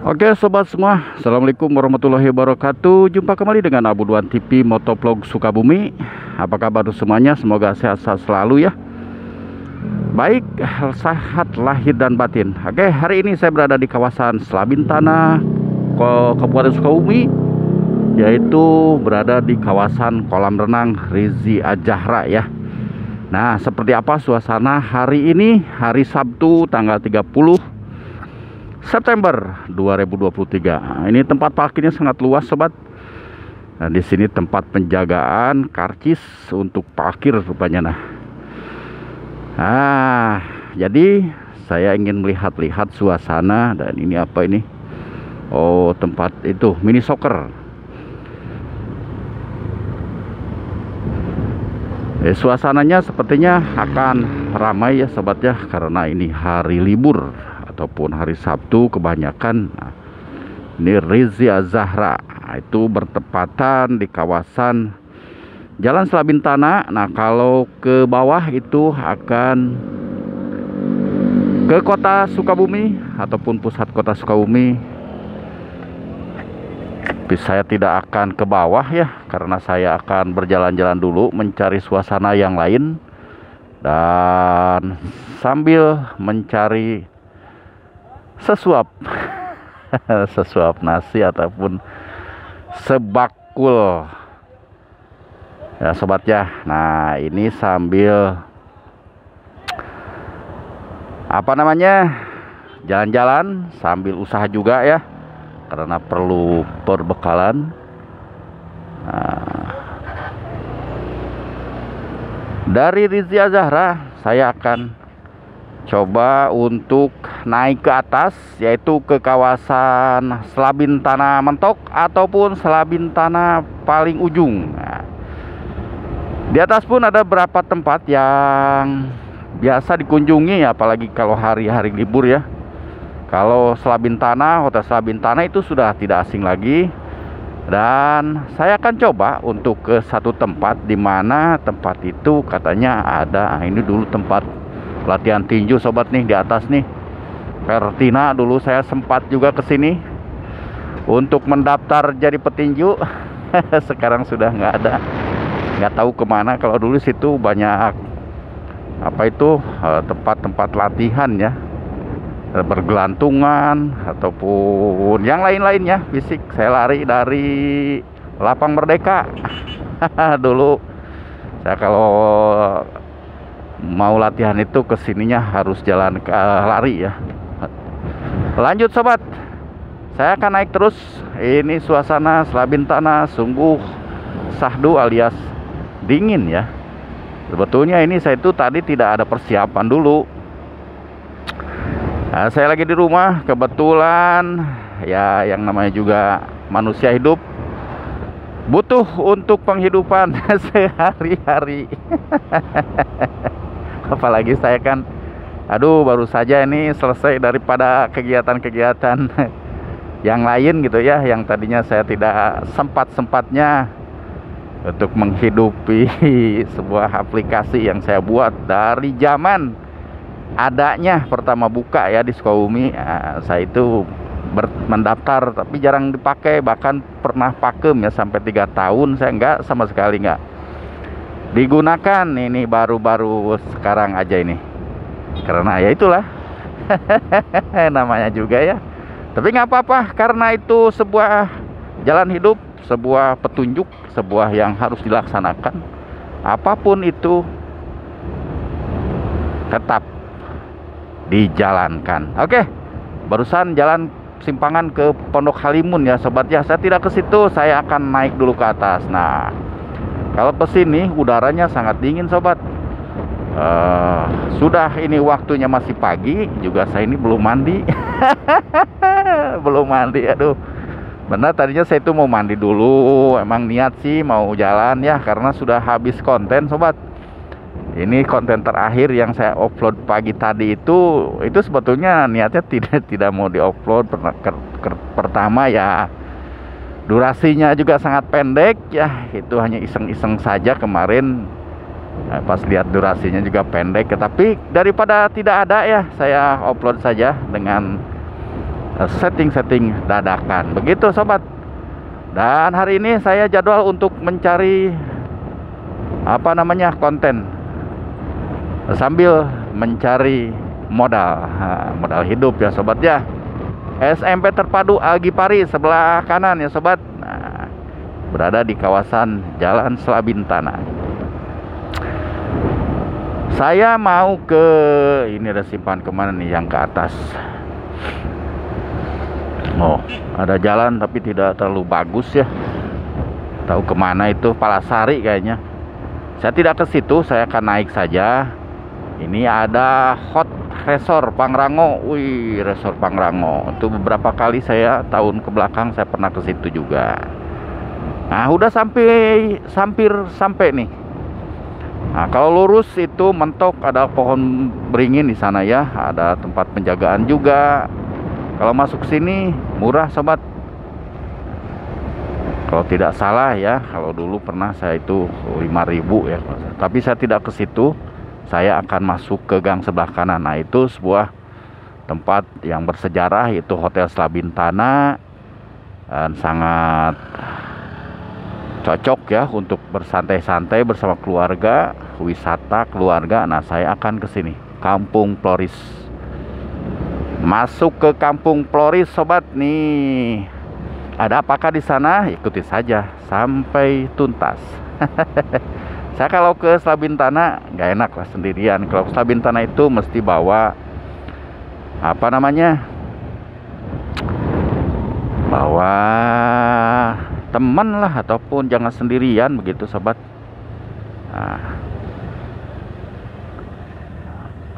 Oke sobat semua. Assalamualaikum warahmatullahi wabarakatuh. Jumpa kembali dengan Abu Duan TV Motovlog Sukabumi. Apa kabar semuanya? Semoga sehat-sehat selalu ya. Baik Sehat lahir dan batin. Oke hari ini saya berada di kawasan Selabintana Kabupaten Sukabumi Yaitu berada di kawasan kolam renang Rizi Ajahra ya. Nah seperti apa suasana hari ini? Hari Sabtu tanggal 30 September 2023. Ini tempat parkirnya sangat luas, sobat. Nah, di sini tempat penjagaan karcis untuk parkir rupanya nah. Ah, jadi saya ingin melihat-lihat suasana dan ini apa ini? Oh, tempat itu mini soccer. Eh, suasananya sepertinya akan ramai ya sobat ya karena ini hari libur ataupun hari Sabtu kebanyakan nah, ini Rizia Zahra nah, itu bertepatan di kawasan Jalan Selabintana. Nah kalau ke bawah itu akan ke kota Sukabumi ataupun pusat kota Sukabumi. Tapi saya tidak akan ke bawah ya karena saya akan berjalan-jalan dulu mencari suasana yang lain. Dan sambil mencari sesuap. Sesuap nasi ataupun sebakul. Ya sobat ya. Nah ini sambil apa namanya? Jalan-jalan sambil usaha juga ya karena perlu perbekalan. Nah, dari Rizia Zahra saya akan coba untuk naik ke atas yaitu ke kawasan Selabintana Mentok ataupun Selabintana paling ujung. Nah, di atas pun ada beberapa tempat yang biasa dikunjungi apalagi kalau hari-hari libur ya. Kalau Selabintana Hotel Selabintana itu sudah tidak asing lagi. Dan saya akan coba untuk ke satu tempat di mana tempat itu katanya ada. Ah, ini dulu tempat latihan tinju sobat nih di atas nih. Pertina dulu saya sempat juga ke sini untuk mendaftar jadi petinju. Sekarang sudah nggak ada. Nggak tahu ke mana. Kalau dulu situ banyak apa itu eh, tempat-tempat latihan ya. Bergelantungan ataupun yang lain-lainnya fisik saya lari dari lapang merdeka. Dulu saya kalau mau latihan itu ke sininya harus jalan uh, lari ya. Lanjut sobat. Saya akan naik terus. Ini suasana selabin tanah sungguh sahdu alias dingin ya. Sebetulnya ini saya itu tadi tidak ada persiapan dulu. Nah, saya lagi di rumah kebetulan ya yang namanya juga manusia hidup butuh untuk penghidupan sehari-hari apalagi saya kan aduh baru saja ini selesai daripada kegiatan-kegiatan yang lain gitu ya yang tadinya saya tidak sempat-sempatnya untuk menghidupi sebuah aplikasi yang saya buat dari zaman adanya pertama buka ya di Sukabumi. Nah, saya itu mendaftar tapi jarang dipakai bahkan pernah pakem ya sampai tiga tahun. Saya enggak sama sekali enggak digunakan ini baru-baru sekarang aja ini. Karena ya itulah. Namanya juga ya. Tapi nggak apa-apa karena itu sebuah jalan hidup sebuah petunjuk sebuah yang harus dilaksanakan. Apa pun itu tetap dijalankan. Oke barusan jalan simpangan ke Pondok Halimun ya sobat ya. Saya tidak ke situ saya akan naik dulu ke atas. Nah kalau ke sini udaranya sangat dingin sobat. Uh, sudah ini waktunya masih pagi juga saya ini belum mandi. belum mandi aduh. Benar tadinya saya itu mau mandi dulu, emang niat sih mau jalan ya karena sudah habis konten sobat. Ini konten terakhir yang saya upload pagi tadi itu itu sebetulnya niatnya tidak tidak mau diupload pertama ya durasinya juga sangat pendek ya. Itu hanya iseng-iseng saja kemarin. Nah, pas lihat durasinya juga pendek tapi daripada tidak ada ya saya upload saja dengan setting-setting dadakan. Begitu sobat. Dan hari ini saya jadwal untuk mencari apa namanya konten. Sambil mencari modal. Modal hidup ya sobat ya SMP terpadu Algi Pari sebelah kanan ya sobat nah, berada di kawasan Jalan Selabintana saya mau ke ini ada simpan ke mana nih yang ke atas Oh, ada jalan tapi tidak terlalu bagus ya. Tahu ke mana itu Palasari kayaknya. Saya tidak ke situ, saya akan naik saja. Ini ada Hot Resort Pangrango. Wih, Resort Pangrango. Itu beberapa kali saya tahun ke belakang saya pernah ke situ juga. Nah, udah sampai hampir sampai nih. Nah, kalau lurus itu mentok ada pohon beringin di sana ya, ada tempat penjagaan juga kalau masuk sini murah sobat kalau tidak salah ya kalau dulu pernah saya itu 5000 ya tapi saya tidak ke situ saya akan masuk ke gang sebelah kanan. Nah itu sebuah tempat yang bersejarah yaitu Hotel Slabintana dan sangat cocok ya untuk bersantai-santai bersama keluarga wisata keluarga. Nah saya akan ke sini. Kampung Floris masuk ke Kampung Floris sobat. Nih ada apakah di sana? Ikuti saja sampai tuntas saya kalau ke Slabintana nggak enak lah sendirian. Kalau ke Slabintana itu mesti bawa apa namanya bawa teman lah ataupun jangan sendirian begitu sobat. Nah,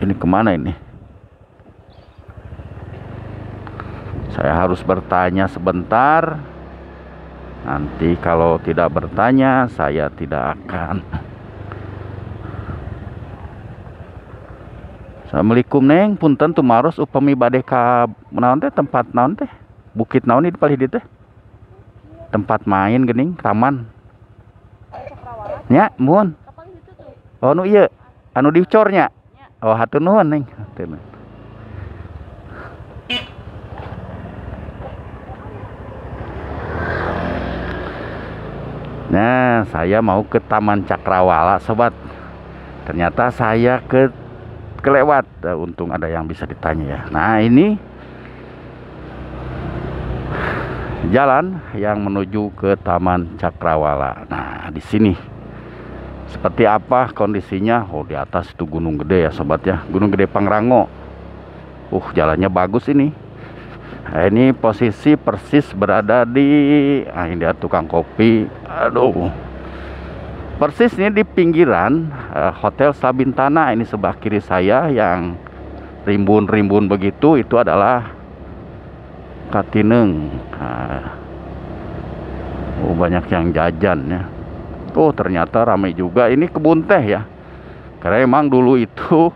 ini ke mana ini? Saya harus bertanya sebentar. Nanti kalau tidak bertanya saya tidak akan Assalamualaikum Neng. Punten tumaros upami bade ka naon teh? Tempat naon teh? Bukit naon di paling teh? Tempat main gening taman. Nya muhun oh nu iya anu dicornya oh hatur nuhun Neng. Nah, saya mau ke Taman Cakrawala, sobat. Ternyata saya ke kelewat. Uh, untung ada yang bisa ditanya ya. Nah, ini jalan yang menuju ke Taman Cakrawala. Nah, di sini seperti apa kondisinya? Oh, di atas itu gunung gede ya, sobat ya. Gunung Gede Pangrango. Uh, jalannya bagus ini. Nah, ini posisi persis berada di ah ini dia tukang kopi. Aduh. Persis ini di pinggiran uh, Hotel Sabintana ini sebelah kiri saya yang rimbun-rimbun begitu itu adalah Katineng. Nah, oh banyak yang jajan ya. Oh ternyata ramai juga. Ini kebun teh ya. Karena emang dulu itu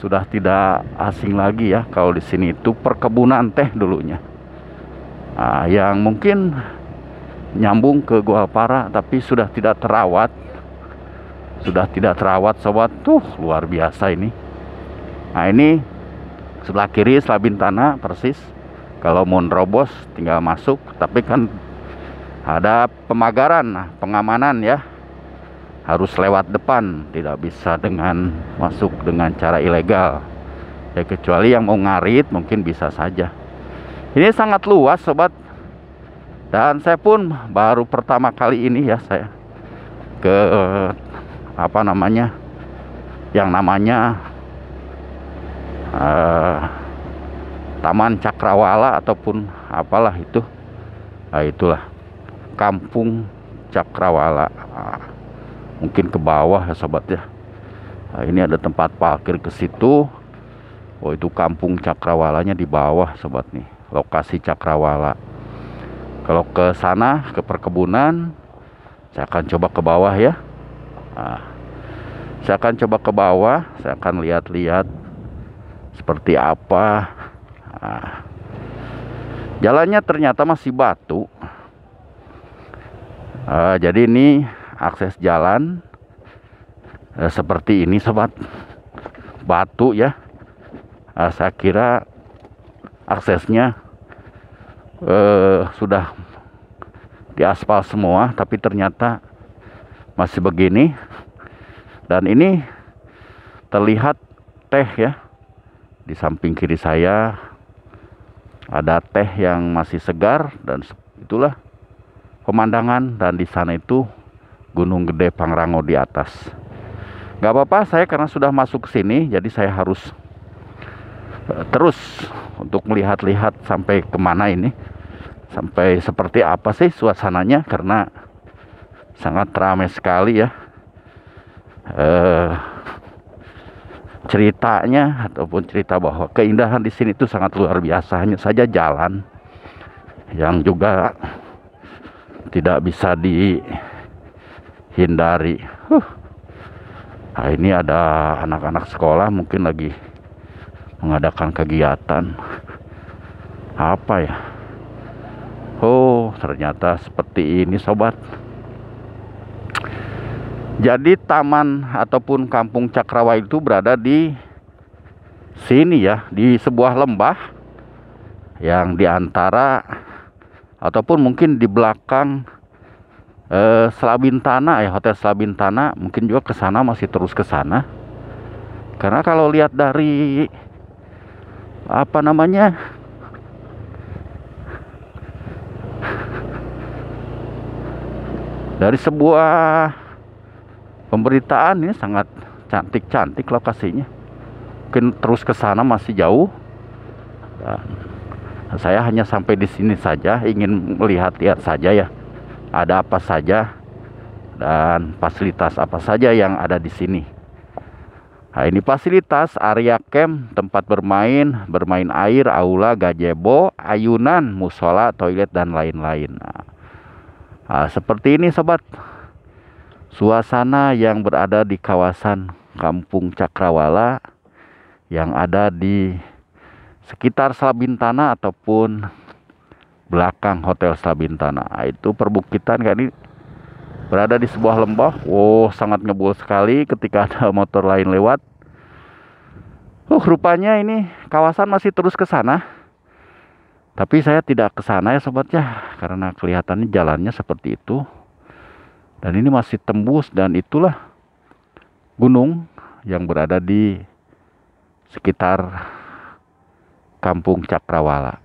sudah tidak asing lagi ya kalau di sini itu perkebunan teh dulunya nah, yang mungkin nyambung ke Gualpara tapi sudah tidak terawat. Sudah tidak terawat sobat. Tuh luar biasa ini. Nah ini sebelah kiri Slabintana persis. Kalau mau nerobos tinggal masuk. Tapi kan ada pemagaran pengamanan ya. Harus lewat depan. Tidak bisa dengan masuk dengan cara ilegal. Ya kecuali yang mau ngarit mungkin bisa saja. Ini sangat luas sobat dan saya pun baru pertama kali ini ya saya ke apa namanya yang namanya uh, Taman Cakrawala ataupun apalah itu. Nah, itulah Kampung Cakrawala. Nah, mungkin ke bawah ya sobat ya. Nah, ini ada tempat parkir ke situ. Oh itu kampung Cakrawalanya di bawah sobat nih lokasi Cakrawala kalau ke sana ke perkebunan saya akan coba ke bawah ya. Nah, saya akan coba ke bawah saya akan lihat-lihat seperti apa. Nah, jalannya ternyata masih batu. Uh, jadi ini akses jalan eh, seperti ini sobat. Batu ya. Eh, saya kira aksesnya eh, sudah diaspal semua tapi ternyata masih begini dan ini terlihat teh ya di samping kiri saya ada teh yang masih segar dan itulah pemandangan dan di sana itu Gunung Gede Pangrango di atas. Gak apa-apa saya karena sudah masuk sini jadi saya harus terus untuk melihat-lihat sampai ke mana ini sampai seperti apa sih suasananya karena sangat ramai sekali ya uh, ceritanya ataupun cerita bahwa keindahan di sini itu sangat luar biasa hanya saja jalan yang juga tidak bisa dihindari. Huh. Nah, ini ada anak-anak sekolah mungkin lagi mengadakan kegiatan apa ya? Oh, ternyata seperti ini sobat. Jadi taman ataupun kampung Cakrawa itu berada di sini ya, di sebuah lembah yang di antara ataupun mungkin di belakang eh, Selabintana ya Hotel Selabintana mungkin juga ke sana masih terus ke sana. Karena kalau lihat dari apa namanya? Dari sebuah pemberitaan ini sangat cantik-cantik lokasinya. Mungkin terus ke sana masih jauh. Dan saya hanya sampai di sini saja ingin melihat-lihat saja ya. Ada apa saja dan fasilitas apa saja yang ada di sini Nah, ini fasilitas area camp, tempat bermain, bermain air, aula, gazebo, ayunan, musola, toilet, dan lain-lain. Nah, seperti ini sobat suasana yang berada di kawasan Kampung Cakrawala yang ada di sekitar Slabintana ataupun belakang Hotel Slabintana. Nah, itu perbukitan kan ini berada di sebuah lembah. Wow, sangat ngebul sekali ketika ada motor lain lewat. Oh, rupanya ini kawasan masih terus ke sana. Tapi saya tidak ke sana ya sobat ya, karena kelihatannya jalannya seperti itu dan ini masih tembus dan itulah gunung yang berada di sekitar kampung Cakrawala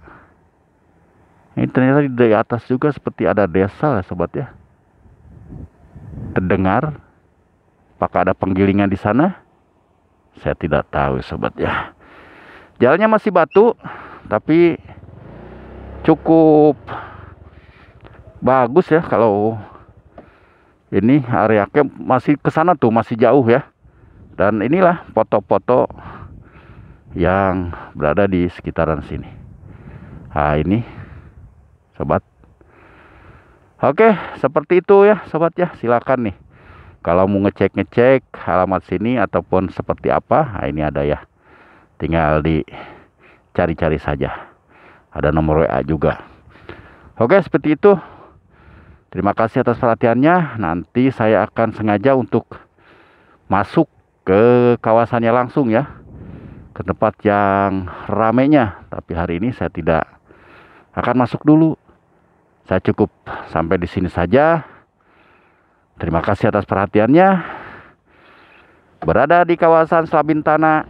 ini ternyata di atas juga seperti ada desa lah sobat ya terdengar apakah ada penggilingan di sana? Saya tidak tahu sobat ya. Jalannya masih batu tapi cukup bagus ya kalau ini area camp masih ke sana tuh masih jauh ya. Dan inilah foto-foto yang berada di sekitaran sini. Nah ini sobat oke seperti itu ya sobat ya silakan nih kalau mau ngecek-ngecek alamat sini ataupun seperti apa nah ini ada ya tinggal dicari-cari saja ada nomor WA juga oke seperti itu Terima kasih atas perhatiannya. Nanti saya akan sengaja untuk masuk ke kawasannya langsung ya. Ke tempat yang ramenya. Tapi hari ini saya tidak akan masuk dulu. Saya cukup sampai di sini saja. Terima kasih atas perhatiannya. Berada di kawasan Slabintana,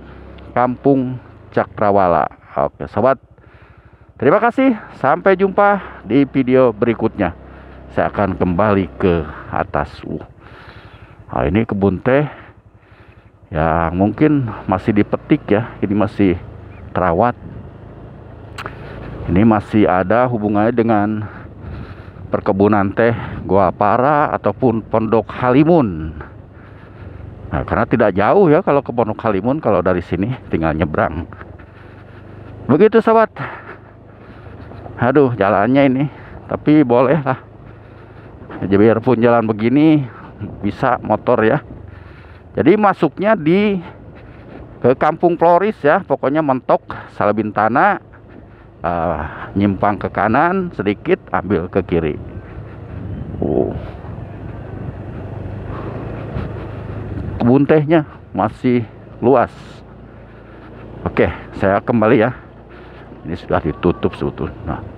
Kampung Cakrawala. Oke, sobat. Terima kasih. Sampai jumpa di video berikutnya saya akan kembali ke atas uh. nah, ini kebun teh yang mungkin masih dipetik ya ini masih terawat ini masih ada hubungannya dengan perkebunan teh Gua Para ataupun Pondok Halimun. Nah karena tidak jauh ya kalau ke Pondok Halimun kalau dari sini tinggal nyebrang. Begitu sobat aduh jalannya ini tapi boleh lah. Jadi biarpun jalan begini bisa motor ya. Jadi masuknya di ke kampung Floris ya pokoknya mentok Salabintana uh, nyimpang ke kanan sedikit ambil ke kiri. Uh. kebun tehnya masih luas. Oke saya kembali ya. Ini sudah ditutup sebetulnya. Nah